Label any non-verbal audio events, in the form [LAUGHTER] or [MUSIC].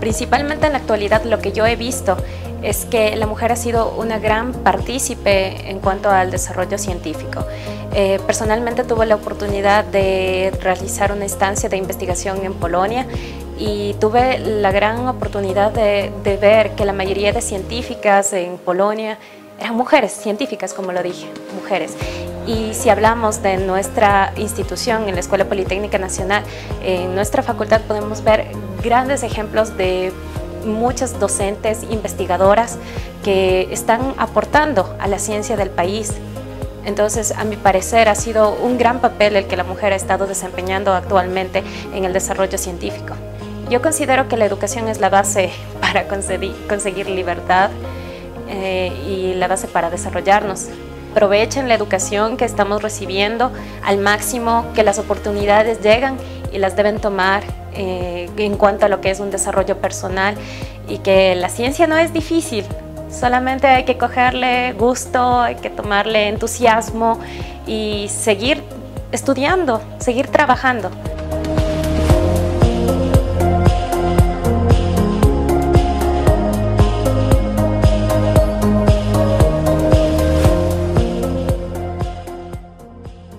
Principalmente en la actualidad lo que yo he visto es que la mujer ha sido una gran partícipe en cuanto al desarrollo científico. Eh, personalmente tuve la oportunidad de realizar una instancia de investigación en Polonia y tuve la gran oportunidad de, de ver que la mayoría de científicas en Polonia eran mujeres, científicas como lo dije, mujeres. Y si hablamos de nuestra institución en la Escuela Politécnica Nacional, en nuestra facultad podemos ver grandes ejemplos de muchas docentes investigadoras que están aportando a la ciencia del país. Entonces, a mi parecer, ha sido un gran papel el que la mujer ha estado desempeñando actualmente en el desarrollo científico. Yo considero que la educación es la base [LAUGHS] para conseguir, libertad eh, y la base para desarrollarnos. Aprovechen la educación que estamos recibiendo al máximo, que las oportunidades llegan y las deben tomar eh, en cuanto a lo que es un desarrollo personal y que la ciencia no es difícil, solamente hay que cogerle gusto, hay que tomarle entusiasmo y seguir estudiando, seguir trabajando.